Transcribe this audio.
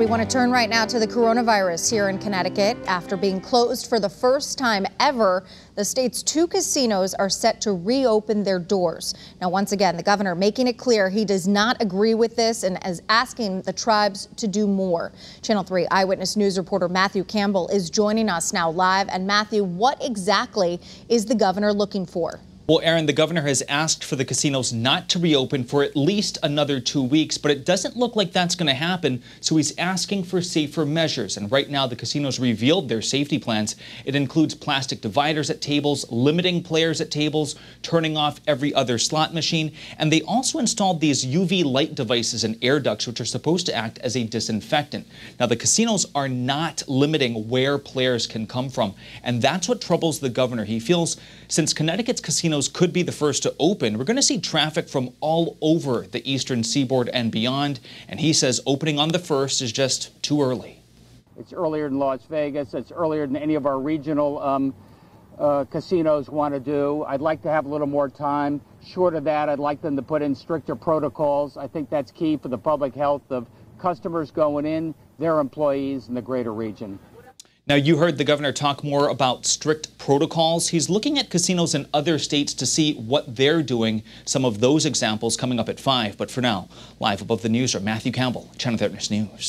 We want to turn right now to the coronavirus here in Connecticut. After being closed for the first time ever, the state's two casinos are set to reopen their doors. Now, once again, the governor making it clear he does not agree with this and is asking the tribes to do more. Channel 3 Eyewitness News reporter Matthew Campbell is joining us now live. And Matthew, what exactly is the governor looking for? Well, Aaron, the governor has asked for the casinos not to reopen for at least another two weeks, but it doesn't look like that's going to happen. So he's asking for safer measures. And right now, the casinos revealed their safety plans. It includes plastic dividers at tables, limiting players at tables, turning off every other slot machine. And they also installed these UV light devices and air ducts, which are supposed to act as a disinfectant. Now, the casinos are not limiting where players can come from. And that's what troubles the governor. He feels since Connecticut's casinos could be the first to open, we're going to see traffic from all over the eastern seaboard and beyond. And he says opening on the 1st is just too early. It's earlier than Las Vegas. It's earlier than any of our regional um, uh, casinos want to do. I'd like to have a little more time. Short of that, I'd like them to put in stricter protocols. I think that's key for the public health of customers going in, their employees, in the greater region. Now, you heard the governor talk more about strict protocols. He's looking at casinos in other states to see what they're doing. Some of those examples coming up at 5. But for now, live above the news are Matthew Campbell, Channel 13 News.